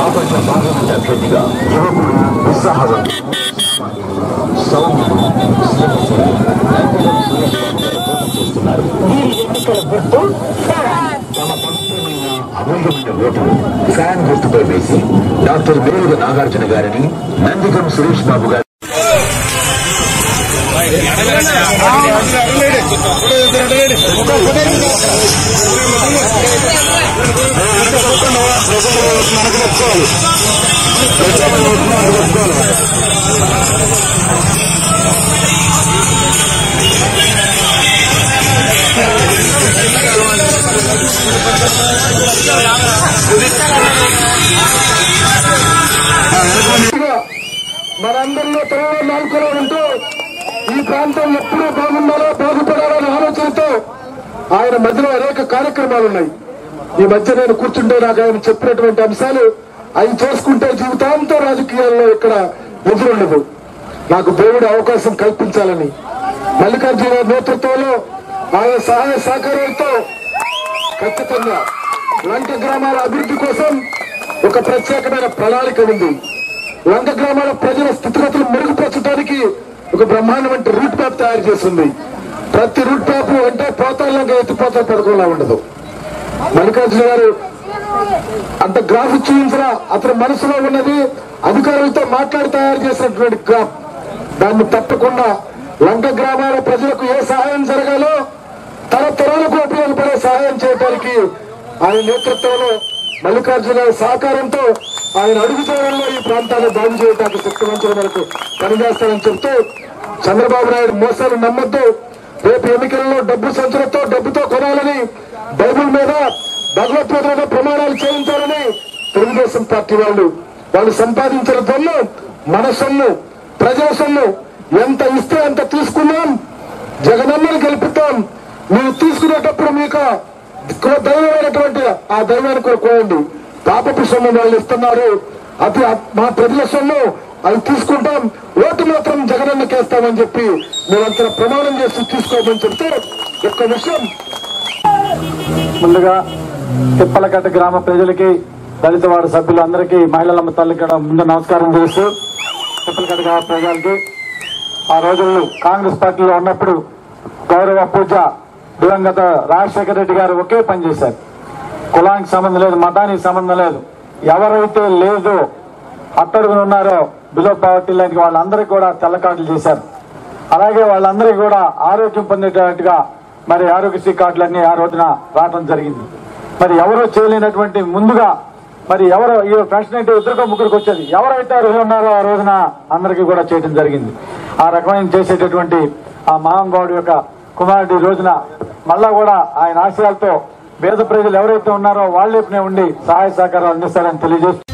ఆకాశ సాధన అభ్యర్థిగా యువకుడు ఉత్సాహం సౌమ్యుడు చేస్తున్నారు ఈ ఎన్నికల గుర్తు తమ పవిత్రమైన అమూల్యమైన ఓటును ఫ్యాన్ గుర్తుపై వేసి డాక్టర్ వేరుగ నాగార్జున గారిని నందిగం సురేష్ బాబు గారి ఒకటే పూర్తిగా మనందరిలో త్వరలో నాలుకలో ఉంటూ ఈ ప్రాంతం ఎప్పుడూ బాగుండాలో బాగుపడాలనే ఆలోచనతో ఆయన మధ్యలో అనేక కార్యక్రమాలు ఉన్నాయి. ఈ మధ్య నేను కూర్చుంటే నాకు ఆయన చెప్పినటువంటి అంశాలు అవి చేసుకుంటే జీవితాంతం రాజకీయాల్లో ఇక్కడ ఎదురుండదు. నాకు దేవుడు అవకాశం కల్పించాలని మల్లికార్జున నేతృత్వంలో ఆయన సహాయ సహకారాలతో ఖచ్చితంగా లంక గ్రామాల అభివృద్ధి కోసం ఒక ప్రత్యేకమైన ప్రణాళిక ఉంది. లంక గ్రామాల ప్రజల స్థితిగతులు మెరుగుపరచడానికి ఒక బ్రహ్మాండమైన రూట్ మ్యాప్ తయారు చేస్తుంది. ప్రతి రూట్ మ్యాప్ అంటే పోతాళ్ళంగా ఎత్తిపోతల పథకంలా ఉండదు. మల్లికార్జున గారు అంత గ్రాఫ్ చూపించిన అతని మనసులో ఉన్నది అధికారులతో మాట్లాడి తయారు చేసినటువంటి గ్రాఫ్. దాన్ని తప్పకుండా లంక గ్రామాల ప్రజలకు ఏ సహాయం జరగాలో తన తరాలకు ఉపయోగపడే సహాయం చేయడానికి ఆయన నేతృత్వంలో మల్లికార్జున సహకారంతో ఆయన అడుగుజాడల్లో ఈ ప్రాంతాన్ని బాగు చేయడానికి శక్తివంతుల పనిచేస్తానని చెప్తూ చంద్రబాబు నాయుడు మోసాలు నమ్మొద్దు. రేపు ఎన్నికల్లో డబ్బు సంచులతో డబ్బుతో కొనాలని బైబుల్ మీద భగవద్గీత ప్రమాణాలు చేయించాలని తెలుగుదేశం పార్టీ వాళ్ళు వాళ్ళు సంపాదించిన సొమ్ము మన సొమ్ము ప్రజల సొమ్ము ఎంత ఇస్తే అంత తీసుకున్నాం జగనన్నను గెలుపుతాం మీరు తీసుకునేటప్పుడు మీకు దైవమైనటువంటి ఆ దైవాన్ని కోరుకోండి పాపపు సొమ్ము వాళ్ళు ఇస్తున్నారు. అది మా ప్రజల సొమ్ము అది తీసుకుంటాం. ఓటు మాత్రం జగనన్నకేస్తామని చెప్పి మీరంతా ప్రమాణం చేసి తీసుకోమని చెప్తే ఒక్క విషయం ముందుగా తిప్పలకట్ట గ్రామ ప్రజలకి దళిత వార్డు సభ్యులందరికీ మహిళలమ్మ తల్లికి కూడా ముందు నమస్కారం చేస్తూ తిప్పలకట్ట గ్రామ ప్రజలకి ఆ రోజుల్లో కాంగ్రెస్ పార్టీలో ఉన్నప్పుడు గౌరవ పూజ దివంగత రాజశేఖర రెడ్డి గారు ఒకే పని చేశారు. కులానికి సంబంధం లేదు మతానికి సంబంధం లేదు. ఎవరైతే లేదు అట్టడుగున ఉన్నారో బిలో పావర్టీ లైన్కి వాళ్ళందరికీ కూడా తెల్ల చేశారు. అలాగే వాళ్ళందరికీ కూడా ఆరోగ్యం పొందేటట్టుగా మరి ఆరోగ్యశ్రీ కార్డులన్నీ ఆ రోజున రావడం జరిగింది. మరి ఎవరో చేయలేనటువంటి ముందుగా మరి ఎవరు ఈ పెన్షన్ అంటే ఇద్దరికో ముగ్గురికి వచ్చేది. ఎవరైతే అర్హులు ఉన్నారో ఆ రోజున అందరికీ కూడా చేయడం జరిగింది. ఆ రకమైన చేసేటటువంటి ఆ మహానుభావుడు యొక్క కుమారుడి రోజున మళ్ళా కూడా ఆయన ఆశయాలతో పేద ప్రజలు ఎవరైతే ఉన్నారో వాళ్ళే ఉండి సహాయ సహకారాలు అందిస్తారని తెలియజేస్తూ